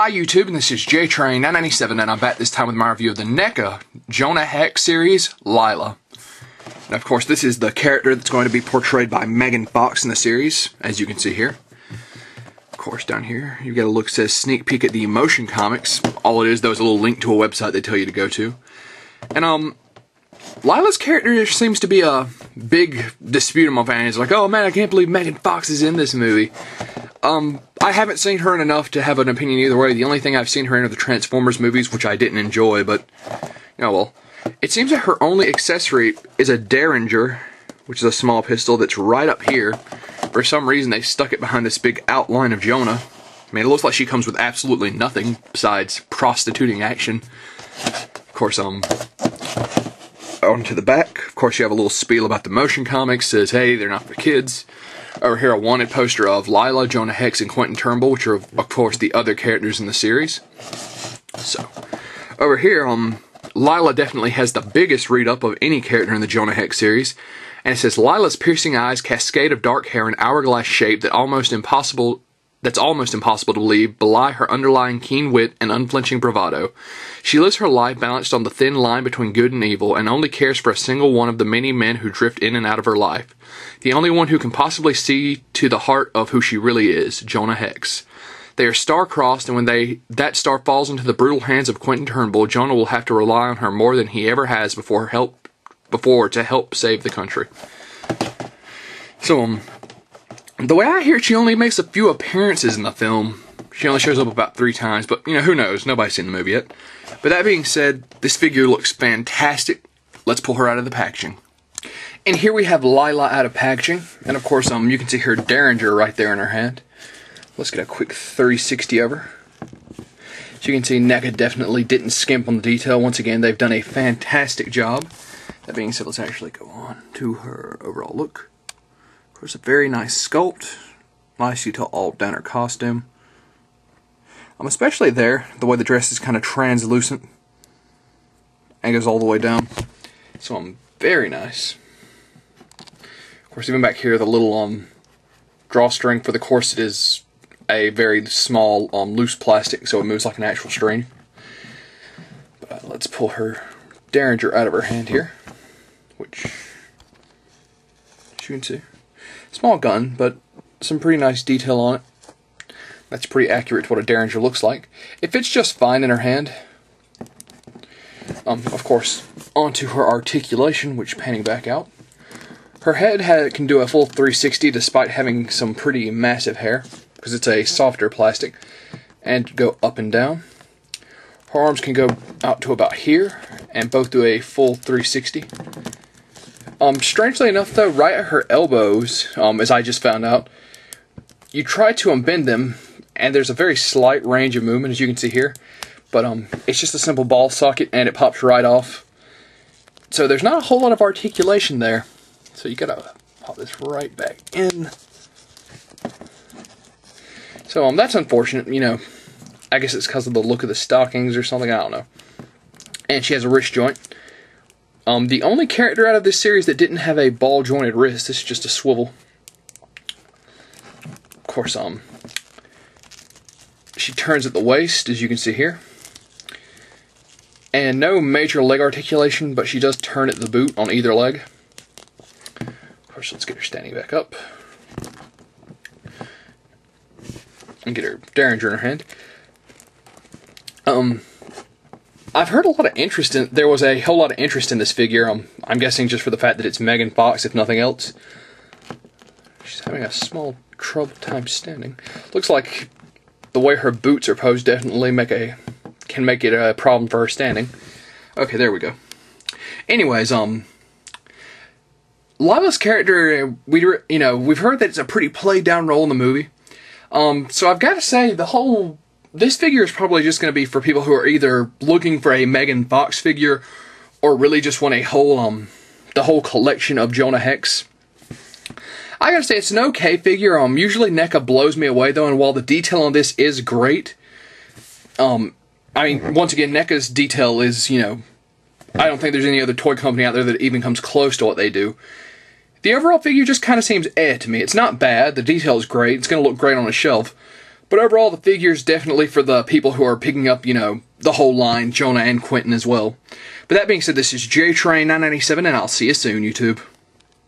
Hi YouTube, and this is JTrain997, and I'm back this time with my review of the NECA Jonah Hex series, Lila. And of course, this is the character that's going to be portrayed by Megan Fox in the series, as you can see here. Of course, down here, you get a look says sneak peek at the Emotion Comics. All it is, though, is a little link to a website they tell you to go to. And, um, Lila's character seems to be a big dispute among fans. Like, oh man, I can't believe Megan Fox is in this movie. Um, I haven't seen her in enough to have an opinion either way. The only thing I've seen her in are the Transformers movies, which I didn't enjoy, but, you know, well. It seems that her only accessory is a Derringer, which is a small pistol that's right up here. For some reason, they stuck it behind this big outline of Jonah. I mean, it looks like she comes with absolutely nothing besides prostituting action. Of course, um, onto the back. Of course, you have a little spiel about the motion comics. Says, hey, they're not for kids. Over here, a wanted poster of Lila, Jonah Hex, and Quentin Turnbull, which are, of course, the other characters in the series. So, over here, um, Lila definitely has the biggest read up of any character in the Jonah Hex series. And it says Lila's piercing eyes, cascade of dark hair, and hourglass shape that almost impossible that's almost impossible to believe belie her underlying keen wit and unflinching bravado. She lives her life balanced on the thin line between good and evil and only cares for a single one of the many men who drift in and out of her life. The only one who can possibly see to the heart of who she really is, Jonah Hex. They are star-crossed, and when they that star falls into the brutal hands of Quentin Turnbull, Jonah will have to rely on her more than he ever has before help before to help save the country. So, um, the way I hear it, she only makes a few appearances in the film. She only shows up about three times, but you know, who knows? Nobody's seen the movie yet. But that being said, this figure looks fantastic. Let's pull her out of the packaging. And here we have Lila out of packaging. And of course, um, you can see her Derringer right there in her hand. Let's get a quick 360 over. As you can see, NECA definitely didn't skimp on the detail. Once again, they've done a fantastic job. That being said, let's actually go on to her overall look. Of course, a very nice sculpt. Nice all down her costume. Um, especially there, the way the dress is kind of translucent and goes all the way down. So I'm um, very nice. Of course, even back here, the little um drawstring for the corset is a very small um loose plastic, so it moves like an actual string. But let's pull her Derringer out of her hand here, which you can see. Small gun, but some pretty nice detail on it. That's pretty accurate to what a Derringer looks like. It fits just fine in her hand. Um, of course, onto her articulation, which panning back out. Her head can do a full 360 despite having some pretty massive hair, because it's a softer plastic, and go up and down. Her arms can go out to about here, and both do a full 360. Um, strangely enough, though, right at her elbows, um, as I just found out, you try to unbend them, and there's a very slight range of movement, as you can see here. But um, it's just a simple ball socket, and it pops right off. So there's not a whole lot of articulation there. So you gotta pop this right back in. So um, that's unfortunate. You know, I guess it's because of the look of the stockings or something. I don't know. And she has a wrist joint. Um, the only character out of this series that didn't have a ball jointed wrist, this is just a swivel. Of course, um, she turns at the waist, as you can see here. And no major leg articulation, but she does turn at the boot on either leg. Of course, let's get her standing back up. And get her Derringer in her hand. Um, I've heard a lot of interest in. There was a whole lot of interest in this figure. Um, I'm guessing just for the fact that it's Megan Fox, if nothing else. She's having a small trouble time standing. Looks like the way her boots are posed definitely make a can make it a problem for her standing. Okay, there we go. Anyways, um, Lila's character, we you know we've heard that it's a pretty played down role in the movie. Um, so I've got to say the whole this figure is probably just going to be for people who are either looking for a Megan Fox figure or really just want a whole um the whole collection of Jonah Hex. I gotta say it's an okay figure. Um, usually NECA blows me away though, and while the detail on this is great, um, I mean once again NECA's detail is you know, I don't think there's any other toy company out there that even comes close to what they do. The overall figure just kind of seems eh to me. It's not bad. The detail is great. It's gonna look great on a shelf. But overall, the figure is definitely for the people who are picking up, you know, the whole line, Jonah and Quentin as well. But that being said, this is JTrain997, and I'll see you soon, YouTube.